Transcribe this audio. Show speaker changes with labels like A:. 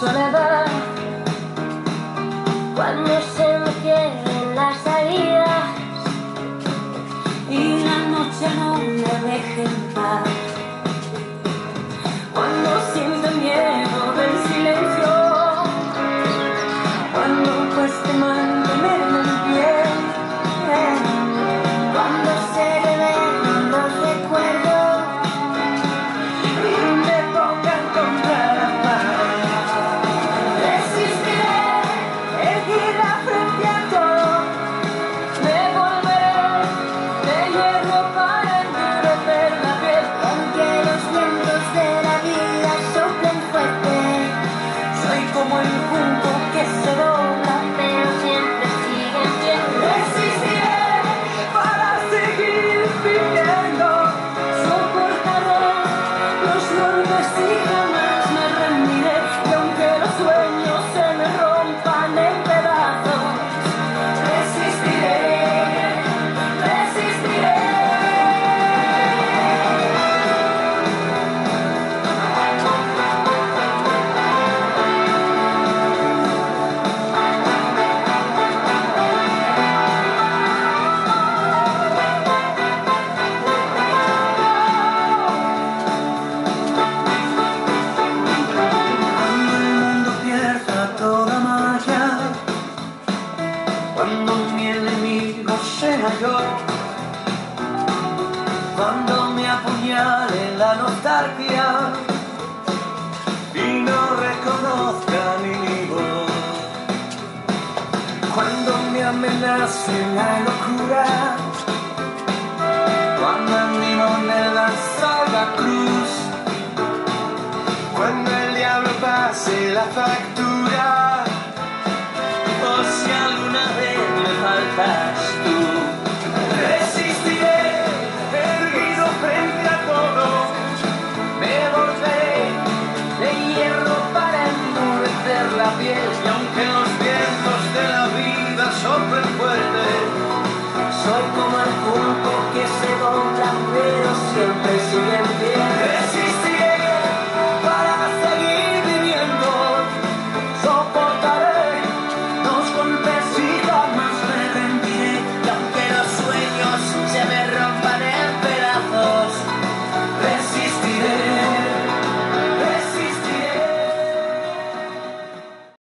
A: soledad. Cuando se me cierren las salidas y la noche no me deje en paz. Cuando siento miedo del silencio, cuando cueste mantenerme sea yo, cuando me apuñale la nostalgia y no reconozca mi voz, cuando me amenace la locura, cuando en mi moneda salga cruz. Cuando el diablo pase la factura, o si alguna vez me falta see every day.